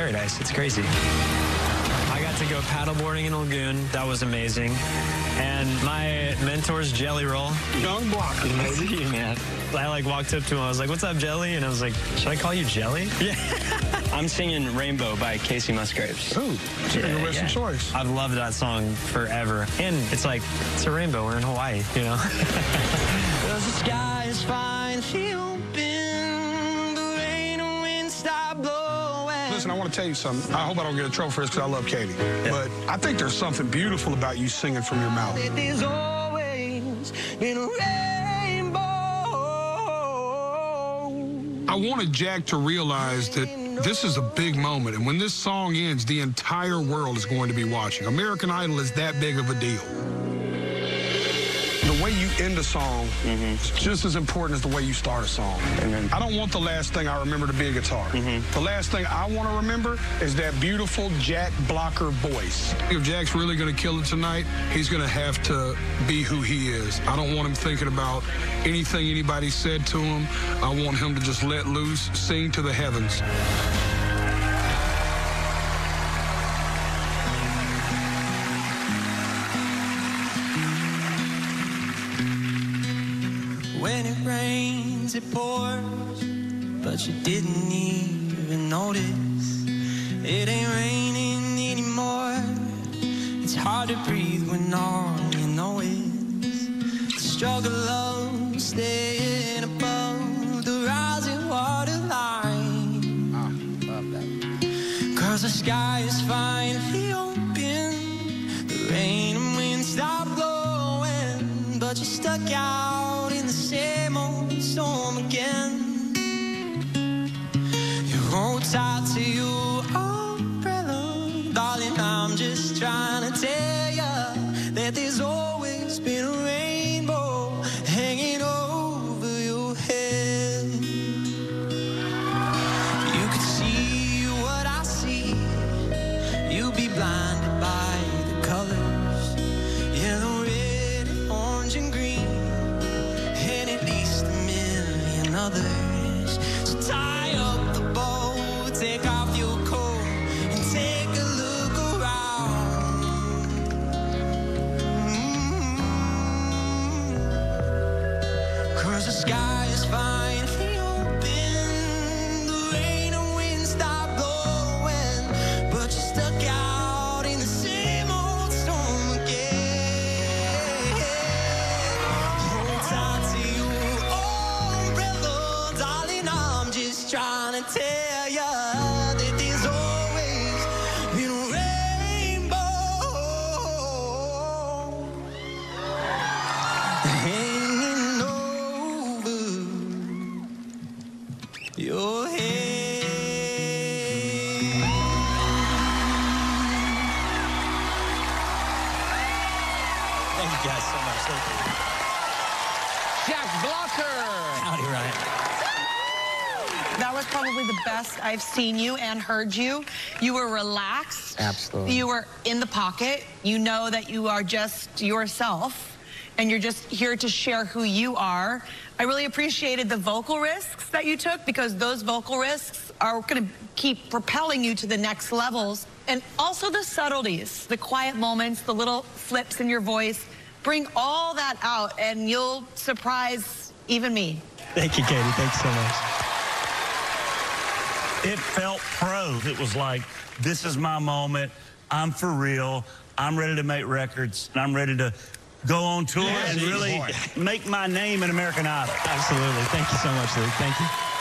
paradise. It's crazy. I got to go paddleboarding in Lagoon. That was amazing. And my mentor's Jelly Roll. Young Blocker, See you, man. I like walked up to him. I was like, "What's up, Jelly?" And I was like, "Should I call you Jelly?" Yeah. I'm singing Rainbow by Kacey Musgraves. Ooh, it's an Yeah, interesting yeah. choice. I've loved that song forever. And it's like, it's a rainbow. We're in Hawaii, you know? Cause the sky is fine, she blowing. Listen, I want to tell you something. I hope I don't get a trouble for this because I love Katy. But I think there's something beautiful about you singing from your mouth. There's always been a rainbow. I wanted Jack to realize that this is a big moment. And when this song ends, the entire world is going to be watching. American Idol is that big of a deal. The way you end a song is just as important as the way you start a song. Amen. I don't want the last thing I remember to be a guitar. Mm-hmm. The last thing I want to remember is that beautiful Jack Blocker voice. If Jack's really going to kill it tonight, he's going to have to be who he is. I don't want him thinking about anything anybody said to him. I want him to just let loose, sing to the heavens. When it rains, it pours, but you didn't even notice. It ain't raining anymore. It's hard to breathe when all you know is the struggle of staying above the rising water line. Cause the sky is finally open, the rain and wind stop blowing, but you're stuck out storm again. You hold tight to your umbrella, darling. I'm just trying the sky is finally open. The rain and wind stop blowing. But you're stuck out in the same old storm again. Hold to your umbrella, darling. I'm just trying to tell you that there's always a rainbow your head. Thank you guys so much. Thank you. Jack Blocker. Howdy, Ryan. That was probably the best I've seen you and heard you. You were relaxed. Absolutely. You were in the pocket. You know that you are just yourself and you're just here to share who you are. I really appreciated the vocal risks that you took because those vocal risks are going to keep propelling you to the next levels. And also the subtleties, the quiet moments, the little flips in your voice. Bring all that out and you'll surprise even me. Thank you, Katy. Thanks so much. it felt pro. It was like, this is my moment. I'm for real. I'm ready to make records. And I'm ready to go on tour and really boy. make my name in American Idol. Absolutely. Thank you so much, Luke. Thank you.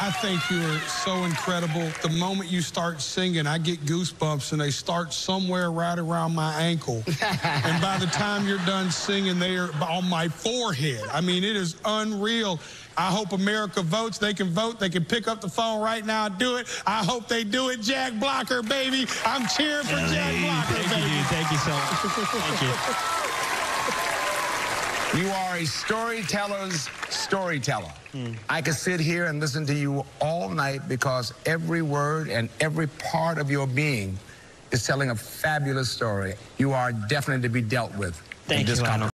I think you are so incredible. The moment you start singing, I get goosebumps, and they start somewhere right around my ankle. and by the time you're done singing, they are on my forehead. I mean, it is unreal. I hope America votes. They can vote. They can pick up the phone right now and do it. I hope they do it. Jack Blocker, baby. I'm cheering for Jack Blocker, Thank you, baby. dude. Thank you so much. Thank you. You are a storyteller's storyteller. I could sit here and listen to you all night because every word and every part of your being is telling a fabulous story. You are definitely to be dealt with. Thank you.